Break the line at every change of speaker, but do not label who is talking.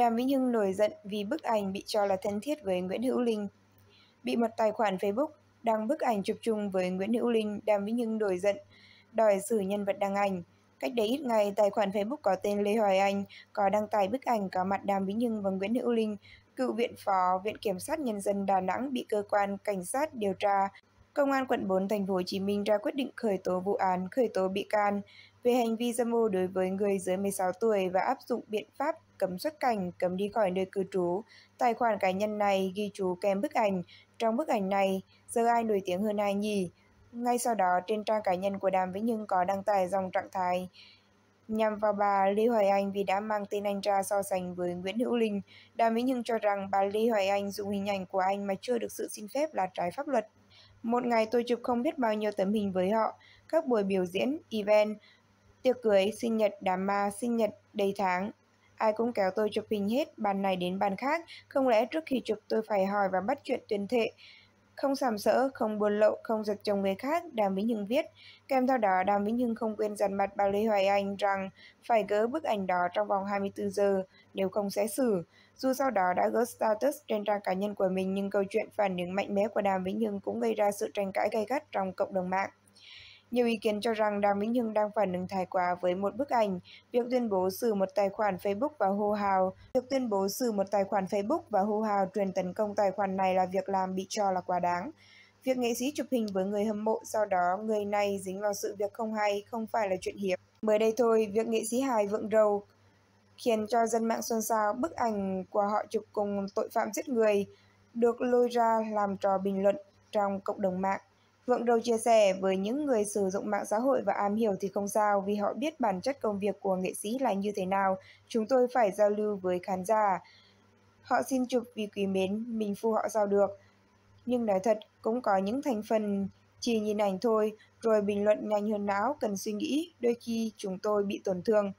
Đàm Vĩnh Hưng nổi giận vì bức ảnh bị cho là thân thiết với Nguyễn Hữu Linh. Bị một tài khoản Facebook đăng bức ảnh chụp chung với Nguyễn Hữu Linh, Đàm Vĩnh Hưng nổi giận, đòi xử nhân vật đăng ảnh. Cách đấy ít ngày, tài khoản Facebook có tên Lê Hoài Anh có đăng tải bức ảnh có mặt Đàm Vĩnh Hưng và Nguyễn Hữu Linh, cựu viện phó Viện Kiểm sát Nhân dân Đà Nẵng bị cơ quan cảnh sát điều tra. Công an quận 4 thành phố Hồ Chí Minh ra quyết định khởi tố vụ án, khởi tố bị can về hành vi dâm ô đối với người dưới 16 tuổi và áp dụng biện pháp cấm xuất cảnh, cấm đi khỏi nơi cư trú. Tài khoản cá nhân này ghi chú kèm bức ảnh. Trong bức ảnh này, giờ ai nổi tiếng hơn ai nhỉ? Ngay sau đó, trên trang cá nhân của Đàm Vĩnh Hưng có đăng tải dòng trạng thái nhằm vào bà Lê Hoài Anh vì đã mang tên anh ra so sánh với Nguyễn Hữu Linh. Đàm Vĩnh Hưng cho rằng bà Lê Hoài Anh dùng hình ảnh của anh mà chưa được sự xin phép là trái pháp luật. Một ngày tôi chụp không biết bao nhiêu tấm hình với họ, các buổi biểu diễn, event, tiệc cưới, sinh nhật, đám ma, sinh nhật, đầy tháng. Ai cũng kéo tôi chụp hình hết, bàn này đến bàn khác, không lẽ trước khi chụp tôi phải hỏi và bắt chuyện tuyên thệ. Không sàm sỡ, không buồn lậu, không giật chồng người khác, Đàm Vĩnh Hưng viết. Kèm theo đó, Đàm Vĩnh Hưng không quên dằn mặt bà Lê Hoài Anh rằng phải gỡ bức ảnh đó trong vòng 24 giờ, nếu không sẽ xử. Dù sau đó đã gỡ status trên trang cá nhân của mình, nhưng câu chuyện phản ứng mạnh mẽ của Đàm Vĩnh Hưng cũng gây ra sự tranh cãi gay gắt trong cộng đồng mạng. Nhiều ý kiến cho rằng Đàm Vĩnh Hưng đang phản ứng thái quá với một bức ảnh, việc tuyên bố xử một tài khoản Facebook và hô hào, việc tuyên bố xử một tài khoản Facebook và hô hào truyền tấn công tài khoản này là việc làm bị cho là quá đáng. Việc nghệ sĩ chụp hình với người hâm mộ sau đó người này dính vào sự việc không hay không phải là chuyện hiếm. Mới đây thôi, việc nghệ sĩ hài vượng rầu khiến cho dân mạng xôn xao bức ảnh của họ chụp cùng tội phạm giết người được lôi ra làm trò bình luận trong cộng đồng mạng. Vượng Râu chia sẻ với những người sử dụng mạng xã hội và am hiểu thì không sao vì họ biết bản chất công việc của nghệ sĩ là như thế nào. Chúng tôi phải giao lưu với khán giả. Họ xin chụp vì quý mến, mình phu họ sao được. Nhưng nói thật, cũng có những thành phần chỉ nhìn ảnh thôi, rồi bình luận nhanh hơn não, cần suy nghĩ, đôi khi chúng tôi bị tổn thương.